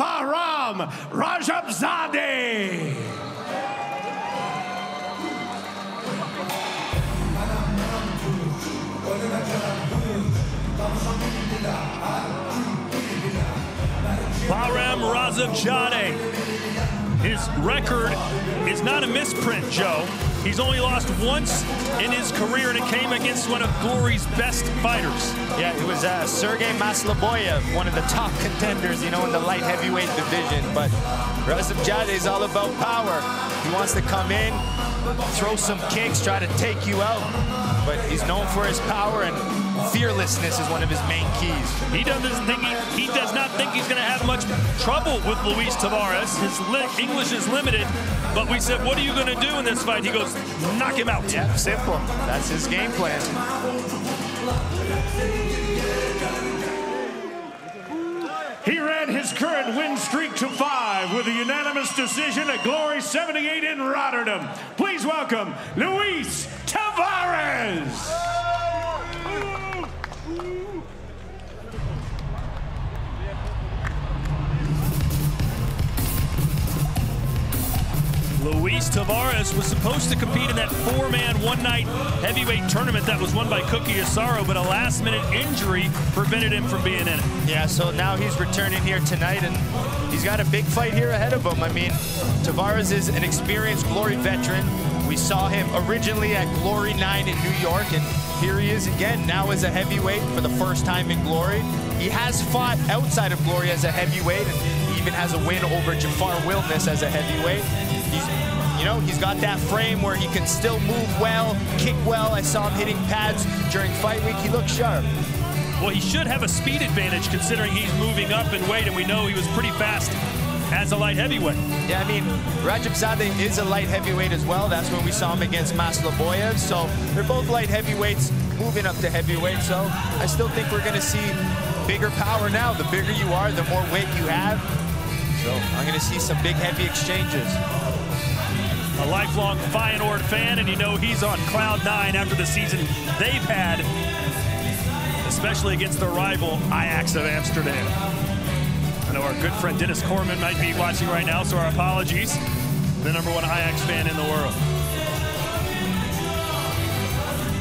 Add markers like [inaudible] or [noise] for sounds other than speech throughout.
Bahram Rajabzadeh. Bahram Rajabzadeh. Record is not a misprint, Joe. He's only lost once in his career, and it came against one of Glory's best fighters. Yeah, it was uh, Sergey Masloboyev, one of the top contenders, you know, in the light heavyweight division. But Rajabzadeh is all about power. He wants to come in, throw some kicks, try to take you out. But he's known for his power and fearlessness is one of his main keys. He doesn't think he, he does not think he's going to have much trouble with Luis Tavares. His English is limited, but we said, "What are you going to do in this fight?" He goes, "Knock him out." Yeah, simple. That's his game plan. He ran his current win streak to five with a unanimous decision at Glory 78 in Rotterdam. Please welcome Luis Tavares. Luis Tavares was supposed to compete in that four-man, one-night heavyweight tournament that was won by Cookie Osaro, but a last-minute injury prevented him from being in it. Yeah, so now he's returning here tonight, and he's got a big fight here ahead of him. I mean, Tavares is an experienced Glory veteran. We saw him originally at Glory 9 in New York, and here he is again, now as a heavyweight for the first time in Glory. He has fought outside of Glory as a heavyweight, and even has a win over Jafar Wilnis as a heavyweight. He's, you know, he's got that frame where he can still move well, kick well. I saw him hitting pads during fight week. He looks sharp. Well, he should have a speed advantage considering he's moving up in weight, and we know he was pretty fast as a light heavyweight. Yeah, I mean, Rajabzadeh is a light heavyweight as well. That's when we saw him against Masloboyev. So they're both light heavyweights moving up to heavyweight. So I still think we're going to see bigger power now. The bigger you are, the more weight you have. So I'm going to see some big, heavy exchanges a lifelong Feyenoord fan, and you know he's on cloud nine after the season they've had, especially against their rival Ajax of Amsterdam. I know our good friend Dennis Corman might be watching right now, so our apologies. The number one Ajax fan in the world.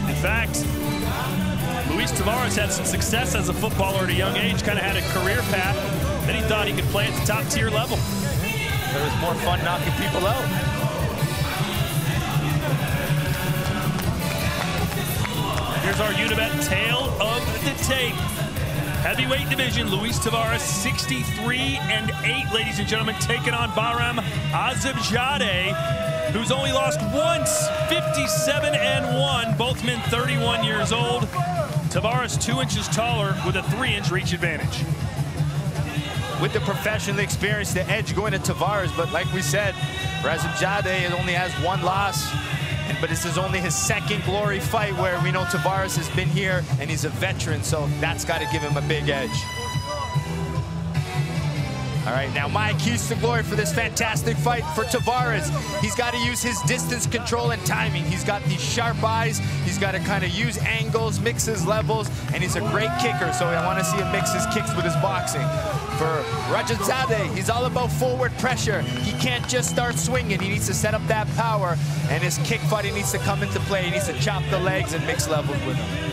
In fact, Luis Tavares had some success as a footballer at a young age, kind of had a career path. Then he thought he could play at the top tier level. There was more fun knocking people out. Here's our Unibet tale of the tape. Heavyweight division, Luis Tavares, 63 and 8, ladies and gentlemen, taking on Bahram Rajabzadeh, who's only lost once, 57 and 1, both men 31 years old. Tavares two inches taller with a three inch reach advantage. With the professional experience, the edge going to Tavares, but like we said, Rajabzadeh only has one loss but this is only his second glory fight where we know Tavares has been here and he's a veteran, so that's got to give him a big edge. All right, now my keys to glory for this fantastic fight for Tavares. He's got to use his distance control and timing. He's got these sharp eyes. He's got to kind of use angles, mix his levels, and he's a great kicker, so I want to see him mix his kicks with his boxing. For Rajabzadeh, he's all about forward pressure. He can't just start swinging. He needs to set up that power, and his kick fighting needs to come into play. He needs to chop the legs and mix levels with him.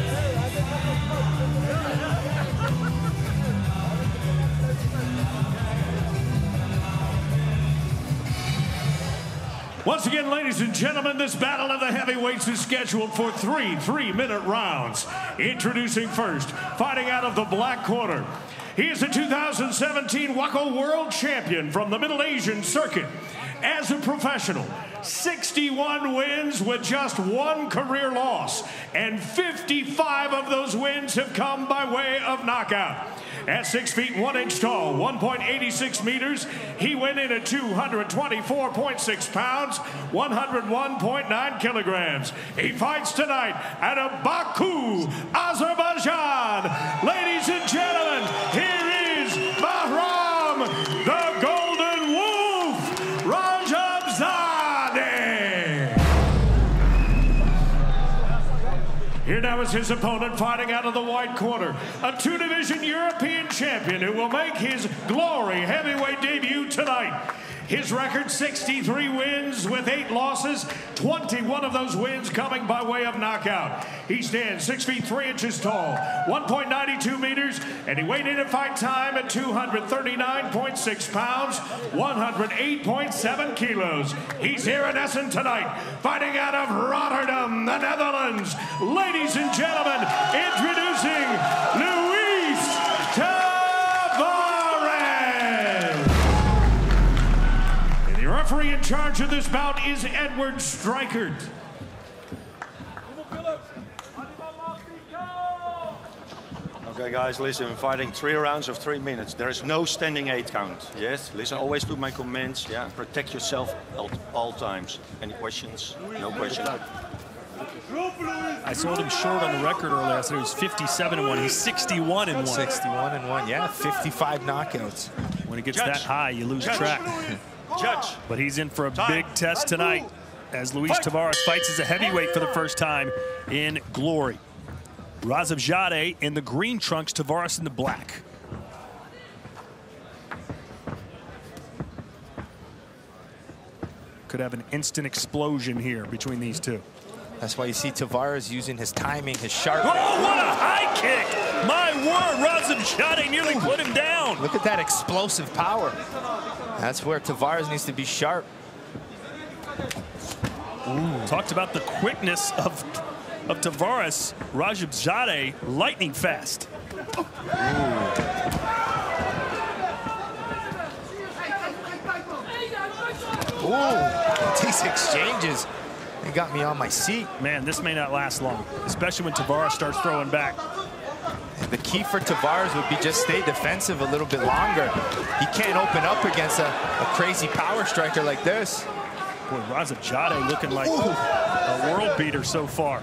Once again, ladies and gentlemen, this battle of the heavyweights is scheduled for three three-minute rounds. Introducing first, fighting out of the black corner. He is the 2017 WAKO World Champion from the Middle Asian Circuit. As a professional, 61 wins with just one career loss, and 55 of those wins have come by way of knockout. At 6 feet 1 inch tall, 1.86 meters, he went in at 224.6 pounds, 101.9 kilograms. He fights tonight at Baku, Azerbaijan. Ladies and Here now is his opponent fighting out of the white corner, a two-division European champion who will make his glory heavyweight debut tonight. His record 63 wins with eight losses, 21 of those wins coming by way of knockout. He stands 6 feet 3 inches tall, 1.92 meters, and he weighed in at fight time at 239.6 pounds, 108.7 kilos. He's here in Essen tonight, fighting out of Rotterdam, the Netherlands. Ladies and gentlemen, introducing referee in charge of this bout is Edward Strikert. Okay, guys, listen, I'm fighting three rounds of three minutes. There is no standing eight count. Yes, listen always to my comments. Yeah, protect yourself at all times. Any questions? No questions. I sold him short on the record earlier. I said he was 57 and 1. He's 61 and 1. 61 and 1, yeah, 55 knockouts. When it gets Judge. that high, you lose Judge. track. [laughs] Judge, oh. But he's in for a Time. big test tonight as Luis Tavares fights as a heavyweight for the first time in glory. Rajabzadeh in the green trunks, Tavares in the black. Could have an instant explosion here between these two. That's why you see Tavares using his timing, his sharp. Oh, what a high kick! My word, Rajabzadeh nearly put him down. Look at that explosive power. That's where Tavares needs to be sharp. Talked about the quickness of, of Tavares. Rajabzadeh, lightning fast. Ooh, these exchanges, they got me on my seat. Man, this may not last long, especially when Tavares starts throwing back. The key for Tavares would be just stay defensive a little bit longer. He can't open up against a, a crazy power striker like this. Boy, Rajabzadeh looking like a world beater so far.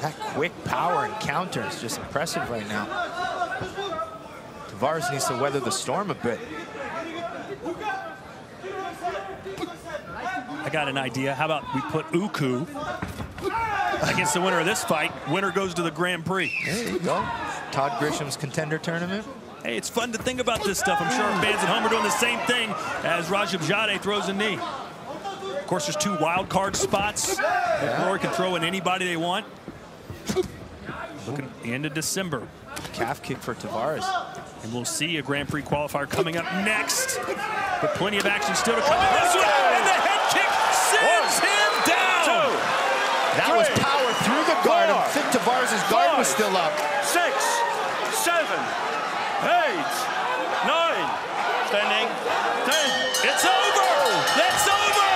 That quick power and counter is just impressive right now. Tavares needs to weather the storm a bit. I got an idea. How about we put Uku against the winner of this fight? Winner goes to the Grand Prix. There you go. Todd Grisham's contender tournament. Hey, it's fun to think about this stuff. I'm sure our fans at home are doing the same thing as Rajabzadeh throws a knee. Of course, there's two wild card spots. that Glory can throw in anybody they want. Looking at the end of December. Calf kick for Tavares. And we'll see a Grand Prix qualifier coming up next. But plenty of action still to come in this one. And the head kick sends him down. That was power through the guard. I think Tavares' guard was still up. six, seven, eight, nine, standing, ten. It's over. That's over.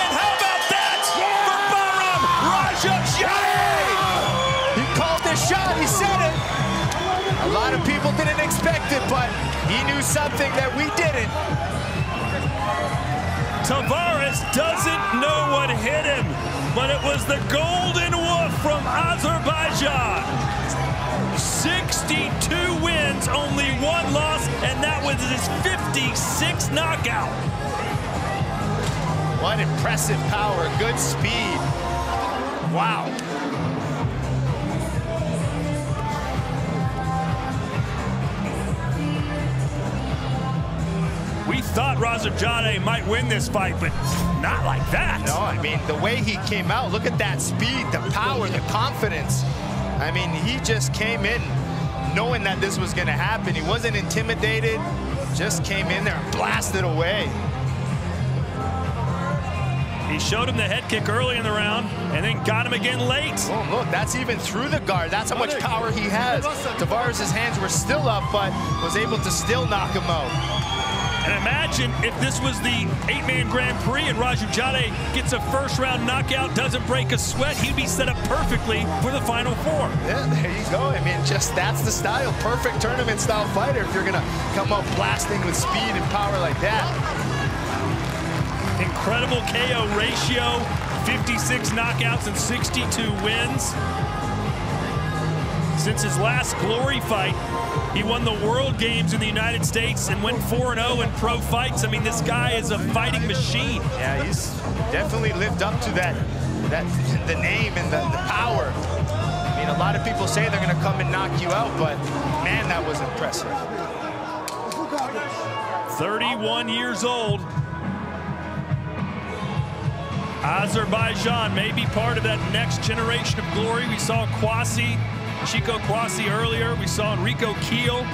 And how about that for Bahram Rajabzadeh? He called the shot. He said it. A lot of people didn't expect it, but he knew something that we didn't. Tavares doesn't know what hit him, but it was the golden wolf from Azerbaijan. 62 wins, only one loss, and that was his 56th knockout. What impressive power, good speed. Wow. Thought Rajabzadeh might win this fight, but not like that. No, I mean, the way he came out, look at that speed, the power, the confidence. I mean, he just came in knowing that this was going to happen. He wasn't intimidated, just came in there and blasted away. He showed him the head kick early in the round and then got him again late. Oh, look, that's even through the guard. That's how much power he has. Tavares' hands were still up, but was able to still knock him out. And imagine if this was the eight-man Grand Prix and Rajabzadeh gets a first-round knockout, doesn't break a sweat, he'd be set up perfectly for the Final Four. Yeah, there you go. I mean, just that's the style. Perfect tournament style fighter if you're going to come up blasting with speed and power like that. Incredible KO ratio, 56 knockouts and 62 wins. Since his last glory fight, he won the World Games in the United States and went 4-0 in pro fights. I mean, this guy is a fighting machine. Yeah, he's definitely lived up to that, that the name and the, the power. I mean, a lot of people say they're going to come and knock you out, but man, that was impressive. 31 years old. Azerbaijan may be part of that next generation of glory. We saw Kwasi, Chico Kwasi earlier. We saw Enriko Kehl.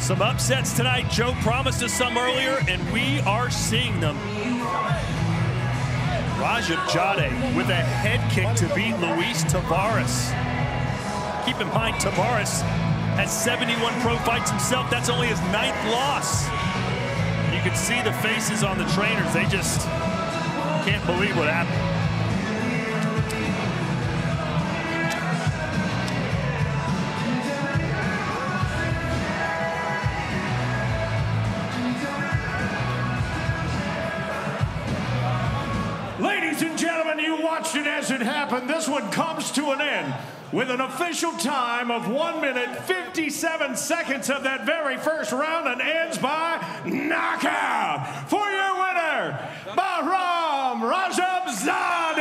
Some upsets tonight. Joe promised us some earlier, and we are seeing them. Rajabzadeh with a head kick to beat Luis Tavares. Keep in mind, Tavares has 71 pro fights himself. That's only his ninth loss. You can see the faces on the trainers. They just can't believe what happened. Ladies and gentlemen, you watched it as it happened. This one comes to an end with an official time of 1 minute 57 seconds of that very first round and ends by knockout for your winner, Bahram Rajabzadeh.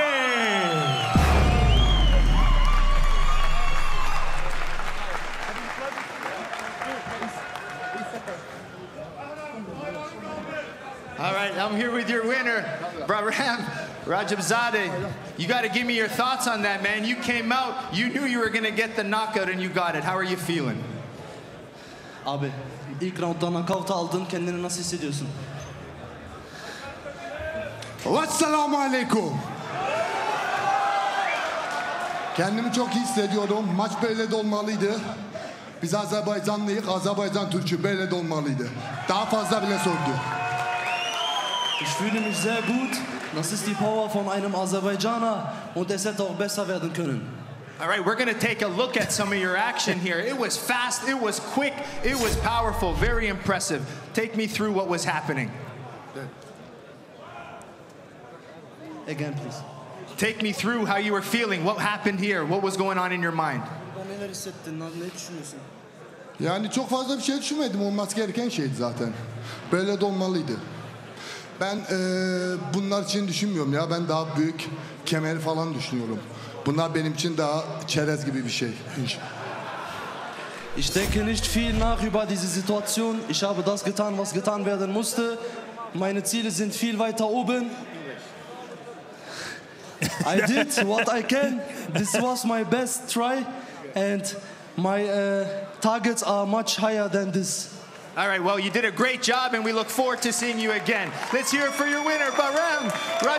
All right, I'm here with your winner, Bahram Rajabzadeh. You got to give me your thoughts on that, man. You came out, you knew you were going to get the knockout, and you got it. How are you feeling? Abi ilk rounddan knockout aldın. Kendini nasıl hissediyorsun? Vesselamu aleyküm. Kendimi çok iyi hissediyorum. Maç böyle de olmalıydı. Biz Azerbaycanlıyız. Azerbaycan Türk'ü böyle de olmalıydı. Daha fazla bile sordu. Ich fühle mich sehr gut. Das ist die Power von einem Aserbaidschaner und es hätte auch besser werden können. All right, we're going to take a look at some of your action here. It was fast, it was quick, it was powerful, very impressive. Take me through what was happening. Again please. Take me through how you were feeling. What happened here? What was going on in your mind? Neler hissettin? Ne düşünüyorsun? Yani çok fazla bir şey düşünmedim. Olması gereken şeydi zaten. Böyle de olmalıydı. Ben eee, bunlar için düşünmüyorum ya. Ben daha büyük kemer falan düşünüyorum. Bunlar benim için daha çerez gibi bir şey. Ich denke nicht viel nach über diese Situation. Ich habe das getan, was getan werden musste. Meine Ziele sind viel weiter oben. I did what I can. This was my best try. And my uh, targets are much higher than this. All right, well, you did a great job, and we look forward to seeing you again. Let's hear it for your winner, Bahram.